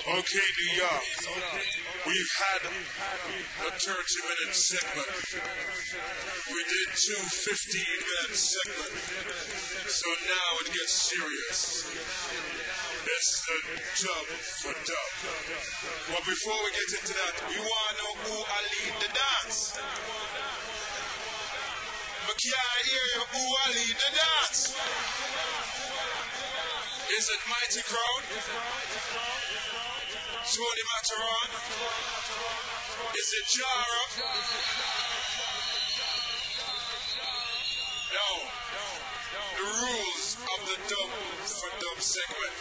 Okay, New York. We've had a 30 minute segment. We did two 15 minute segments. So now it gets serious. It's the dub for dub. But before we get into that, we want to know who I lead the dance. But can I hear you? Who I lead the dance? Is it Mighty Crown? Tony Matterhorn? Is it Jara? No. The rules of the dub for dub segment.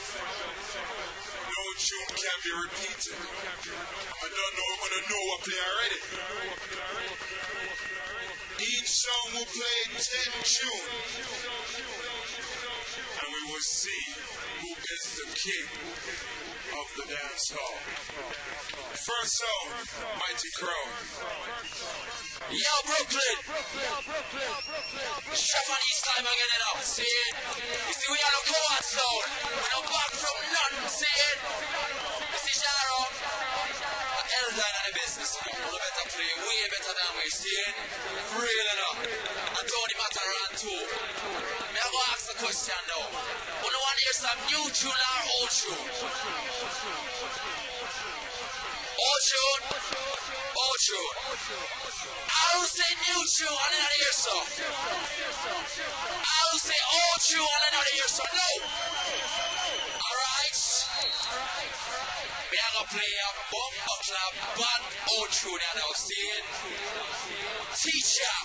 No tune can be repeated. I don't know I'm gonna know what play already. Song will play 10 tunes and we will see who is the king of the dance hall. First song, Mighty Crown. Yo, Brooklyn. Stefan East time again, you know. See it? You see, we are the co-op sound. We're not back from London, see it? You Jaro? Eldine on the you better play, way better than we see it. For real, you know. And Tony Matterhorn, too. Me, I go ask the question, though. We don't want to hear some new tune or old tune. Old tune. Old tune. I don't say new tune, I didn't hear so. I don't say old tune, I didn't hear so. No. Alright. We are gonna play a bumper clap band old tune, you know, see it? Teacher.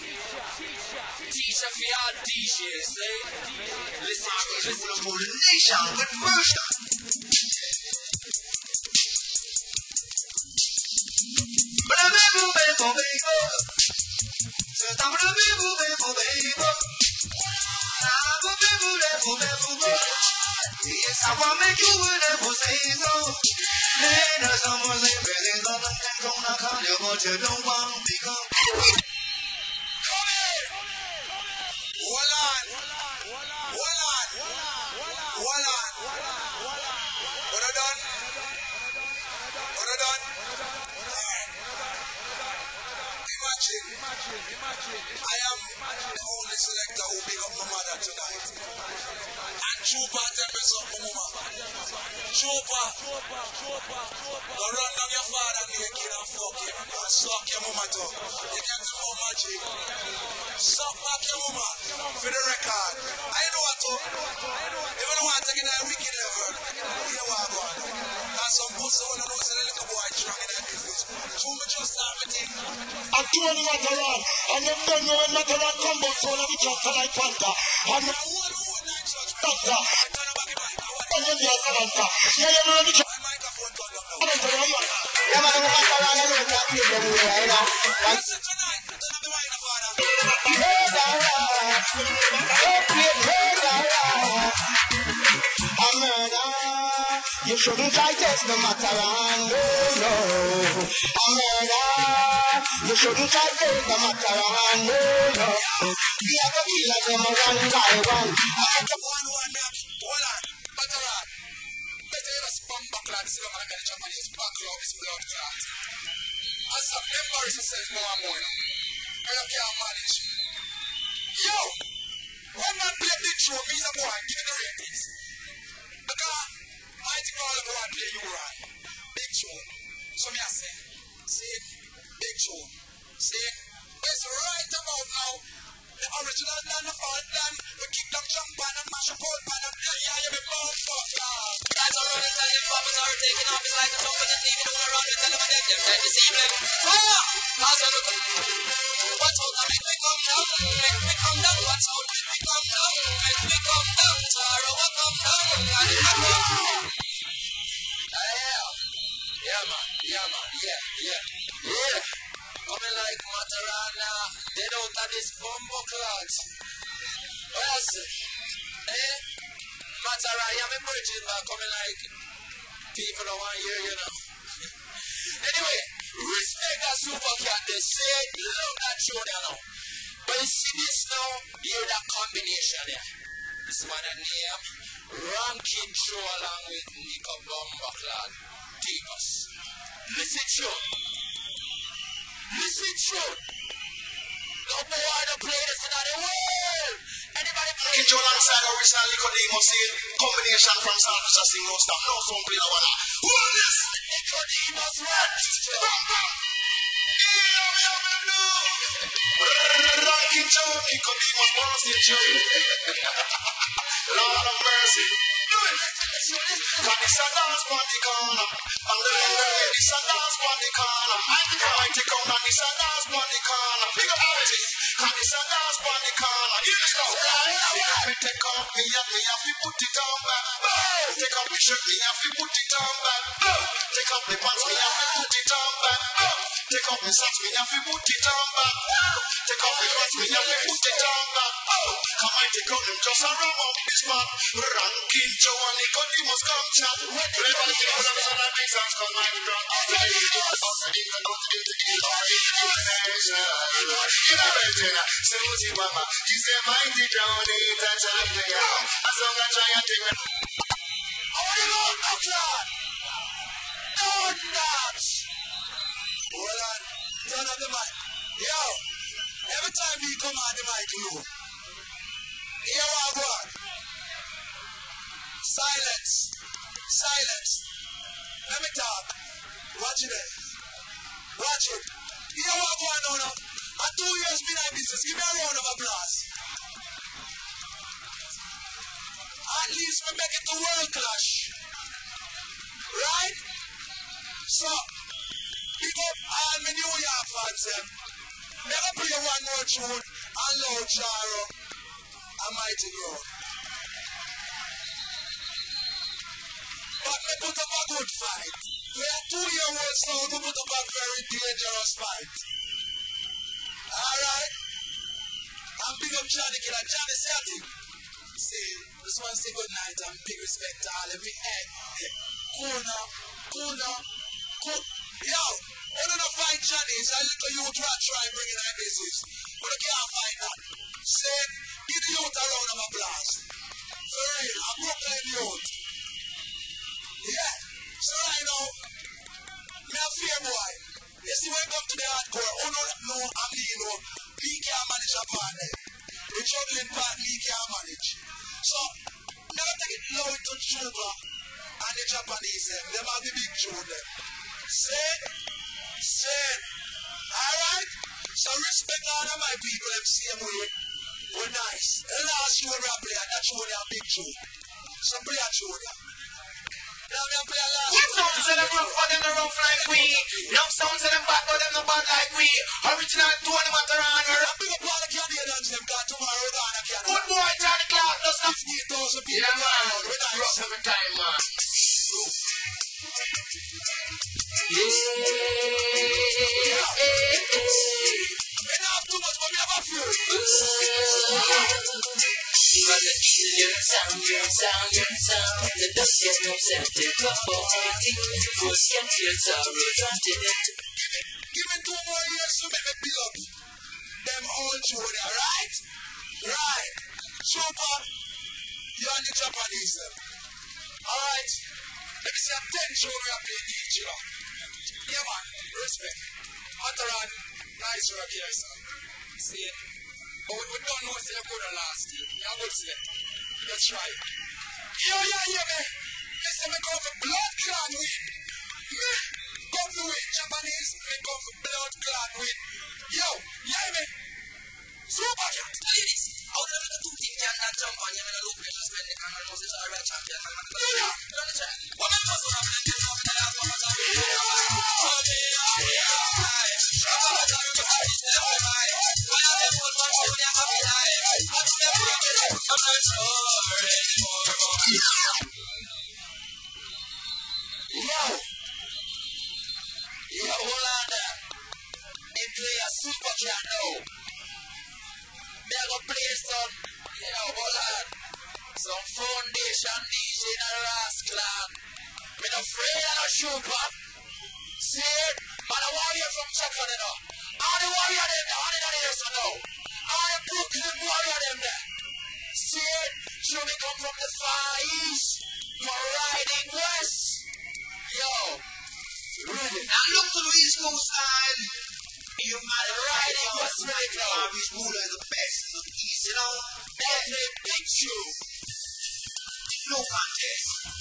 Teacher for your DJs, see? Eh? Listen, listen. Nation with version. Yes, I want to make you so. Later, someone say, better than a man gonna call you, but you don't want to become. Hold on. Hold on. Hold on. What I done? What I done? Alright. Imagine. I am the only selector who big up my mother tonight. And Chupa me something. Chupa. Go run down your father naked and fuck him. And suck your mama too. You can't do magic. Suck back your mama. For the record. I know what to. You don't want to get that wicked level, you what I'm going to Cause some pussy when I know say the little boy in that business. True me just start me thing. I'm doing Matterhorn, and them done when Matterhorn come back, so jump to like Panther. And I want to hold that church. Panther, Turn back in my I want and then there's Panther. Yeah, yeah, man, the jump. my microphone turned up now. Panther, yeah, yeah. Yeah, man, You shouldn't try test the matter and no, no. A murder. You shouldn't try test the matter and no, no. We have to kill them one by one. I have to One, one, that. Hold on. Bataran. Better you just bump back like this. I'm going to get a Japanese back club. It's blood clot. As some embarrass yourself more and more. now. And you can't manage. Yo! When man play big show, me is a boy. Give me the ratings. Because Think all the boy play you right. Big show. So me I say, see, big show. See, it's right about now. The original land of all land. We kick them jump on and mash up all pan and yeah, yeah, you be born for God. Guys are running, tell them papas are taking off. It's like a top and then leaving all around. We tell them again, them then this evening. Fire! How's that look? Watch out, now make me come down. Make me come down. Watch out, make me come down. Make me come down. Tara, what come down? And it come. Yeah. Yeah, man. Yeah, man. Yeah, yeah. Yeah. Coming like Matarana. They don't have this bumbo clot. What say? Eh? Matarana, I'm emerging back. Coming like people don't want to hear you know. anyway, respect that super cat. They say, love that show. But you see this now, hear that combination there. This man a name, Ranking Show along with Nico Bumbaclad. Nicodemus. Listen true. Listen true. No boy to play this in the world. Anybody play King Joe alongside original Nicodemus say combination from Salvage a sing no stop. No song play the one. Who is this? Nicodemus what? Ranking Joe, Nicodemus, boss in Joe. Lord of mercy. Cause this a dance on the corner. And the lady, this a dance on the corner. Mighty come and this a dance on the corner. Big up everything. Cause this a dance on the corner. You just know. Me take off me hat, me have to put it on back. Take off me shirt, me have to put it on back. Take off me pants, me have to put it on back. Take off socks, have to put it on back. Take off have to put it on back. Come take just this. Ranking Joe and come chat. You taking Holy Lord, no cloud. No nuts. Hold on. Turn up the mic. Yo. Every time we come on the mic, you. Here I go. Silence. Silence. Let me talk. Watch it. Watch it. Here I go now. now. And two years behind business. Give me a round of applause. At least we make it to world clash. Right? So, pick up all my New York fans them. Never play one more tune and loud Charo and Mighty Grow. But me put up a good fight. We are two year old so to put up a very dangerous fight. Alright? And big up Johnny Killer. Johnny Sati. Say, just want to say good night and big respect to all of me. Hey, hey, cool now, cool now. Yo, I don't know find. It's a little youth rat try and bring in our business. But I can't find that. Say, give the youth a round of applause. For real, I'm Brooklyn youth. Yeah. So right now, me a fear boy. You see when come to the hardcore, who know know and me know, me can't manage a partner. The juggling part me can't manage. So, never take it low into Juba and the Japanese eh, them. Them are the big tune them. Say, say, alright? So respect all of my people them same way. We're nice. The last tune we play, that tune a big tune. So play a tune. Now a play a last Yes, sounds of them rough, but them no rough like we. No sounds of them bad, but them no bad like we. Original Tony Matterhorn, we're a Big up all the Canadians them, cause tomorrow we're gonna good boy, Johnny Clark, does not 15,000 people Yeah, man. We're nice. Rough every time, man. We don't have too much, we have a few. Your sound, your sound, your sound. The dust gets no but for can feel sorrows until it. Give me two more years to make me build up. Them all there, right? Right. Super. You and the Japanese. Alright. Let me see a 10 show we are playing each, you know. Yeah, man. Respect. Matterhorn, nice work here, son. See? But we, don't know if you're good or last year. You're good select. That's right. Yo, yeah, yeah, man. Listen, me go for blood clot win. Me come for win. Japanese, me come for blood clot win. Yo, yeah, man. Super cat. Ladies, out of the two things can not jump on you in a low pressure spend the camera most is alright champion. Oh, yeah. Run the track. What am I supposed to have to do now with the last one or something? Yo. Yo, hold on there. A super Some foundation DJ in a rascal. Me no afraid of no super. See it? Man, a warrior from Chapman, you know. All the warrior them there, all the there, so now. All the Brooklyn warrior them there. See it? Show me come from the far east. For riding west. Yo, Now look to the East Coast line. You the right in what's right now. Which ruler is the best in the East, you know? That's a big shoe. No contest.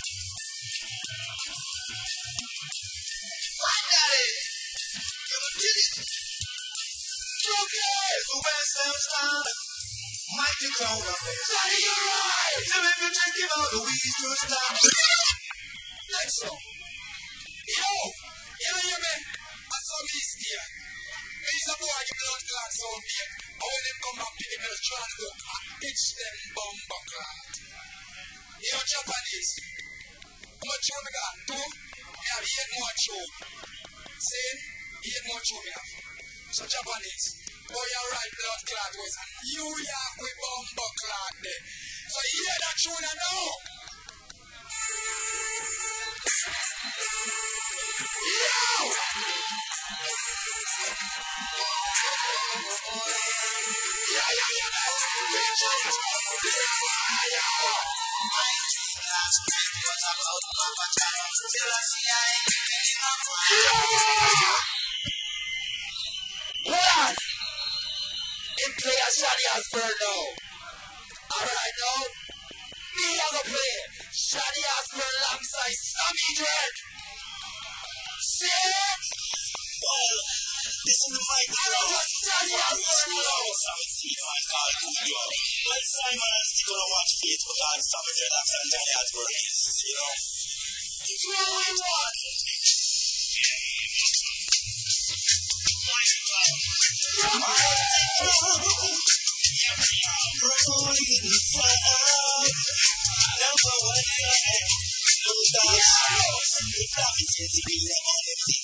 The West Mighty crown up there. Sonny, you're right. Tell me if you're drinking all the East Coast line. Next song. Yo, you hear me? I saw me here. He's a boy give blood clot sound here. And when them come back, people will try to go and pitch them bomber clot. You Japanese. How much you got? Two? Me have eight more show. See? Eight more show me. So Japanese. Boy, you right blood clot was New York with bomber clot there. So you hear that tune now? Hold on. A Shadi Osbourne. Alright now. Me a go play Shadi Osbourne alongside Sammy Dread. See it? This is the fight. I know what Shadi Osbourne now. When Simon and Stick gonna watch Faith because Sammy Dreadlocks and Johnny Osbourne is, you know. It's what we want. Sound. Number one fan. No doubt. The flop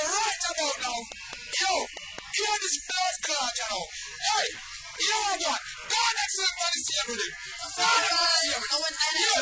yes, right about now. Yo, hear this blood clot, you know. Hey, you know what? Go next to everybody see everything. Go next to see everything.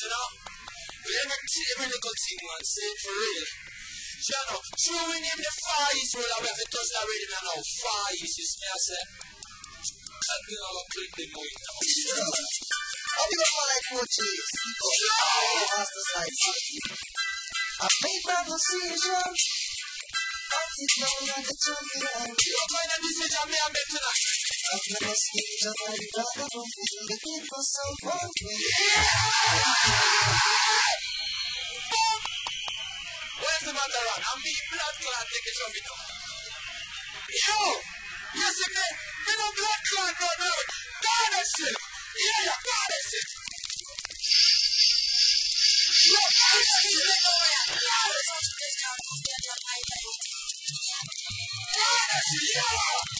You know. But every, every little thing, man, say it for real. So, you know, throwing him the far east road, I have to touch that ready now, far east, you see me, I say. I'm gonna click the boy now. How you gonna like coaches? Rasta side city. I made my decision. I'll take no like a champion. What kind of decision me I make tonight? I've never seen nobody rather than feel the thing for so long. Where's the matter on? I'm being blood clot taking from it now. Yo! You see me? Me no blood clot no no. God is it. Yeah, yeah, God is it. Yo, God is it. God is it. God is it. Yo!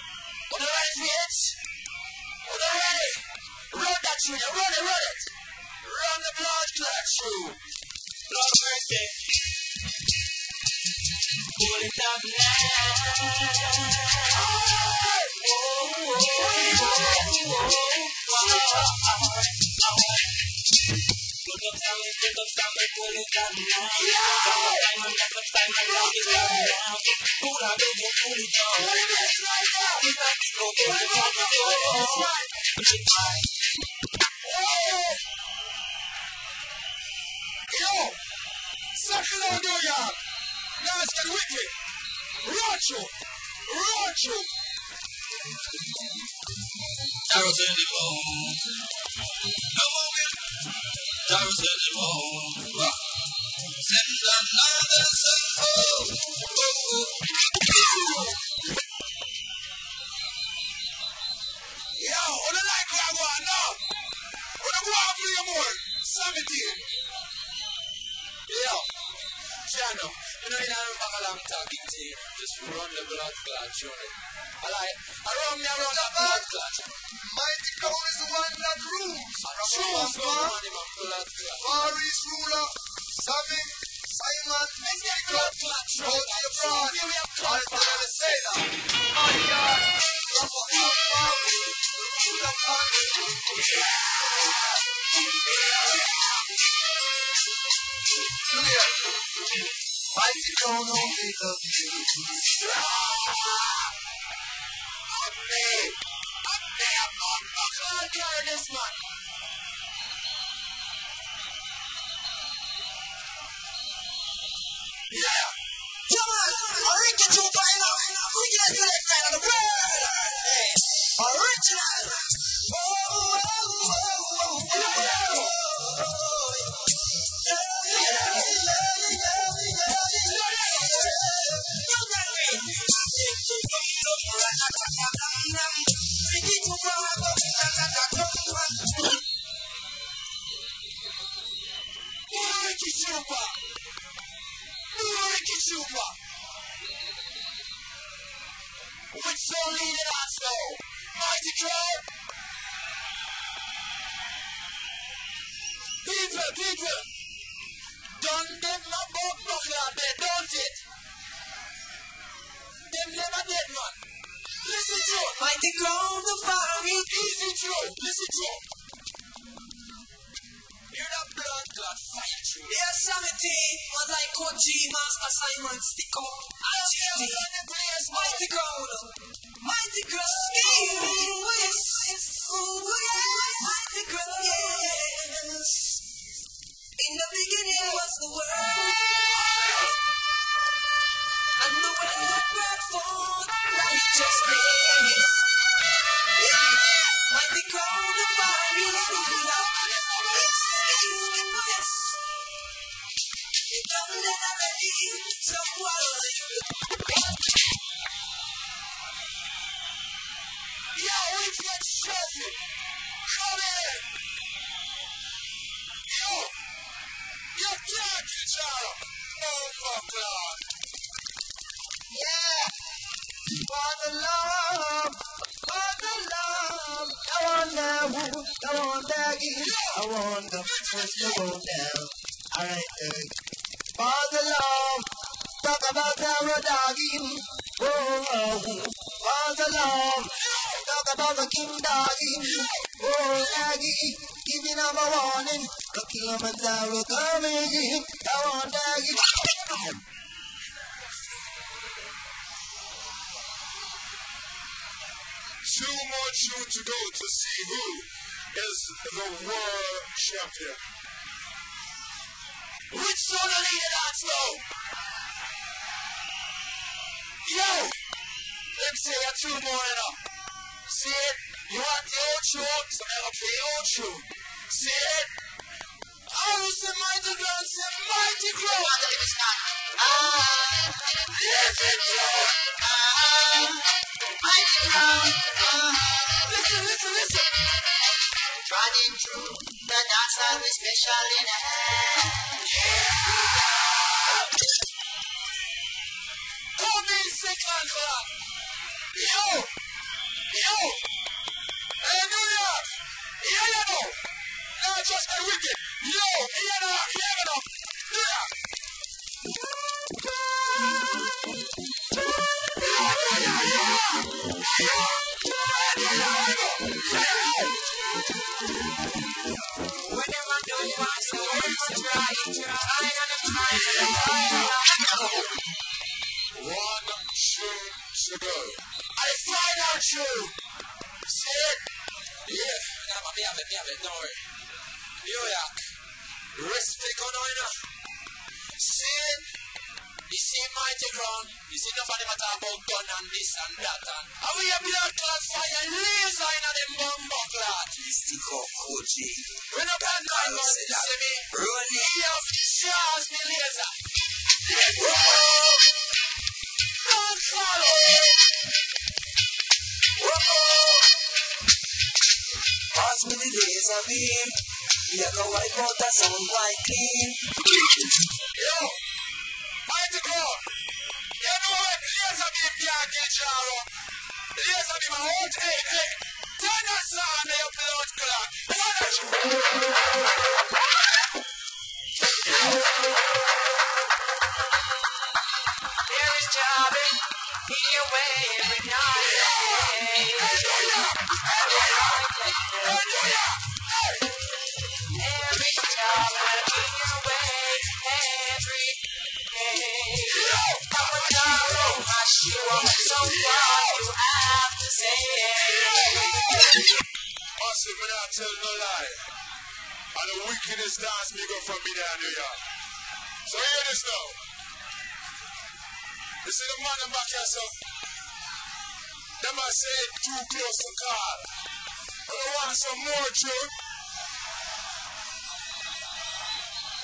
When you ready? Run that tune, run it, run it. Run the blood clot through. Lord mercy. Pull it up now. Yo! Settle down, New York! Now it's getting wicked! Rocho! Rocho! Arrows in the bone. Come on, man. Arrows in the bone. Rock. Send another song. Oh, oh, oh. Yo, the what I want now! On the go out for your more! Seventeen! Yo, Jano, you know, you know, a long talking to you. Just run the blood clot, like, I run me around the blood clot. Mighty Crown is the one that rules! Choose. Blood clot. Far East ruler, Simon, Let's get blood clot, Go to the front. Here we have I clot. to say that. Yeah. Come on, come on. Come on. Look Mighty Crown only love you. Up me! Up me! I'm not carry this man. Yeah. Come on! I read the two by now. We get side of the world. People. Don't them my boat buckler dead, don't it? Them never dead, man. Listen to it. Mighty ground of fire, Easy Joe. Listen to it. Hear that blood clot fire through. Yes, Samity, was like Kojima, assignment stick up. GT, mighty crown, mighty crown, yes, oh yes, mighty beginning was the word, and the word brought forth righteousness. Yeah, mighty crown of fire, yes, yes, yes. It done that already, someone. Yo, we get trophy. Come in. Jackie. Oh, God. Yeah. For the love, for the love. I wonder who, I wonder if, I wonder what's the go down. All right, then. For the love, talk about our doggy. Oh, oh, the love, talk about the king doggy. Oh, doggy, giving up a warning. The Killamanjaro coming. I want doggy. Two more shoot to go to see who is the world champion. Which son of the dance now? The old show, so I will play old show. See it? I was the mighty girl, say mighty yes, it's true. Ah, mighty. Ah, listen, listen, listen. Running through the dance hall with special in hand. Come in second class. Behold! Behold! Hallelujah! Not just One change to. See it? Yeah. Nah, man, me have it, me have it, don't worry. New York. Respect on you it? You see mighty crown, you see of them about gun and this and that and and we have blood clot fire laser in them bumbo clot. Stick up, OG. We no can call you see me? Run it. have charge me laser. Let's go! Laser beam. We are gonna wipe out that sound white clean. Yo! Mighty crown! You know what? Laser The wickedest dance me go from me down New York. So hear this now. You see the man in here, so them I say too close to. But I want some more truth.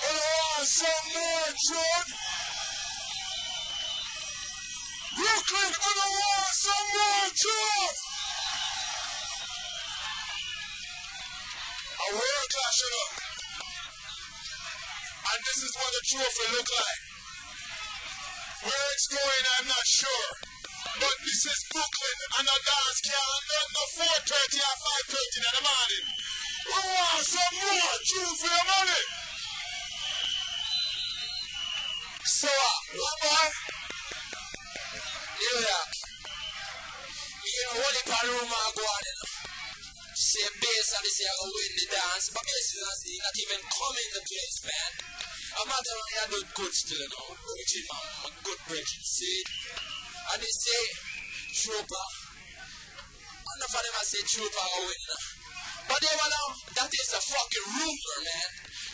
I want some more truth. Brooklyn, I don't want some more truth. A world class, you know. And this is what the trophy look like. Where it's going, I'm not sure. But this is Brooklyn and a dance can't not no 4.30 or 5.30 in the morning. We want some more true for your money. So, uh, one more. New. You know, only for room I go on, you know. Say bass and I go win the dance, but bass is not, even come in the place, man. I'm not telling you I do good still, you know. Bridget, man. I'm a good Bridget, see? And they say, trooper. Enough of them I say trooper I win, you know. But they want know, that is a fucking rumor, man.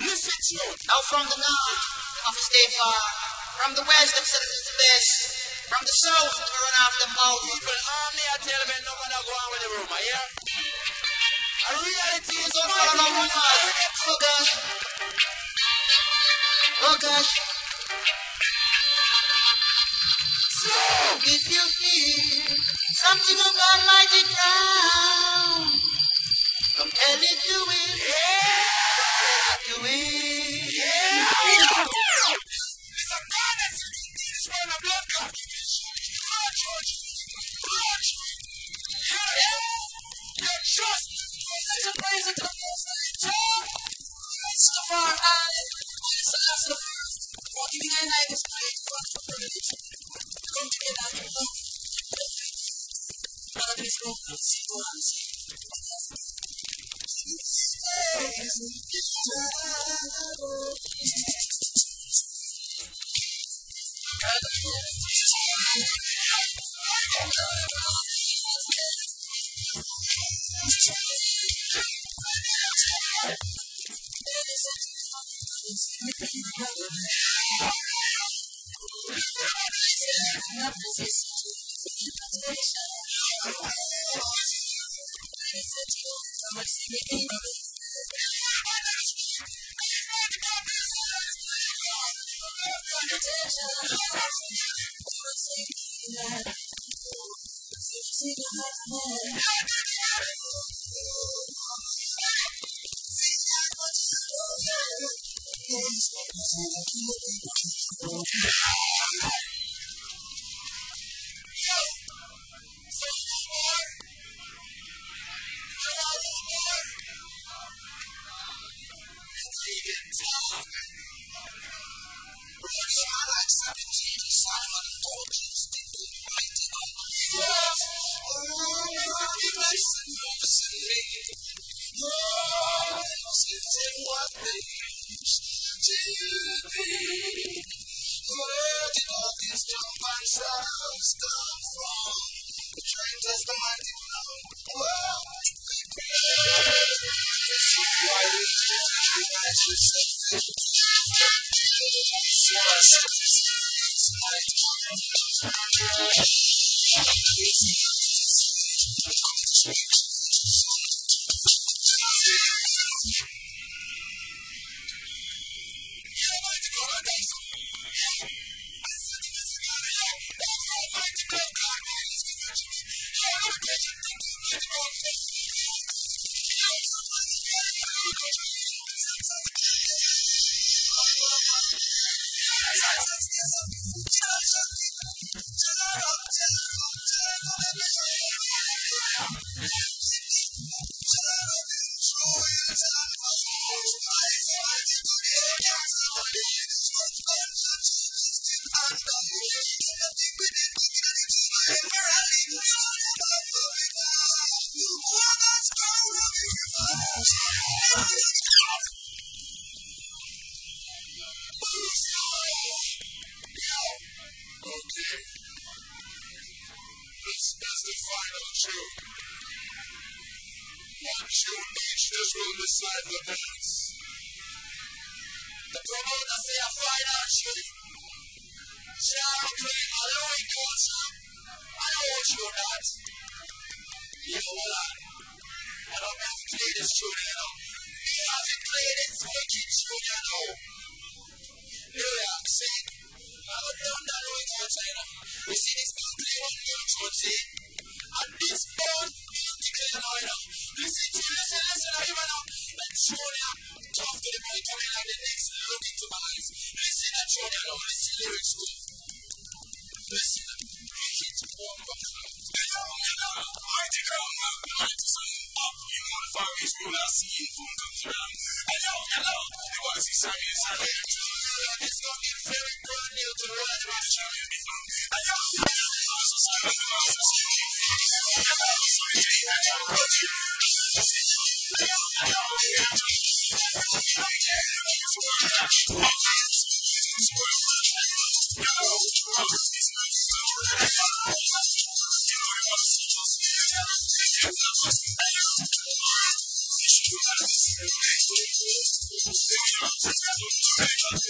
Listen to it. Now from the north, of the state far. From the west, it's the best. From the south, them run off the mouth. People arm me, I tell them, no gonna go on with the rumor, yeah? A reality is So a follow along with us. Oh gosh. So, if you feel something on Almighty ground, come tell it to him. To him. It's a last of For giving our life is great for the privilege. Come together in love. Brother, please go. One tune each, this will decide the dance. The promoter say a final tune. Sharon play a Louis concert. I don't want you that. You know what? I don't have to play this tune, you know. You have to play this wicked tune, you know. Yeah, see? I got done that Louis concert, you know. You see this man play one new tune, see? And this bone you know, you know. Listen listen, listen, you know. That. Talk to the coming like the next look into my eyes. Listen that you know. Listen lyrics to it. Listen, wicked one buck. Mighty come, mighty son, up. You know the far east rule I see you comes around. Hello, hello, you want to see and? It's gonna be very brand new to world. Where the champion be from? Hello, hello, also Sammy, also Sammy. Hello, sorry, Jay, hello, coach you. Hello, hello, hello. You know. You're wrong in the mighty world. You should have been a blood clot legion to your trust me. You're just a not Carlos here. You're not the terrorist. Yeah.